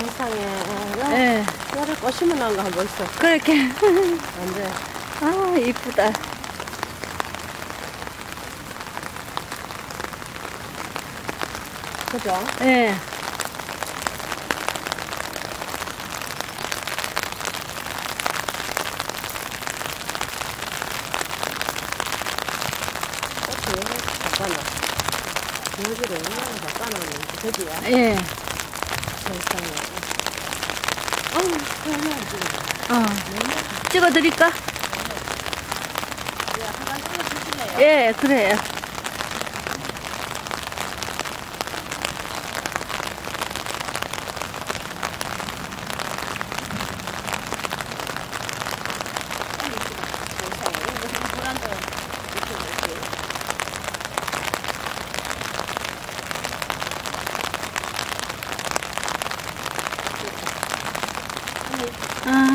세상에. 야, 예. 열에 꽃이면 난거 한번 있어. 그렇게. 안 돼. 아, 이쁘다. 그죠? 예. 꽃이 왜 잠깐만. 여기를 얼마나 바꿔놨는지, 그지야? 예. 어. 찍어드릴까? 예, 그래요. 嗯。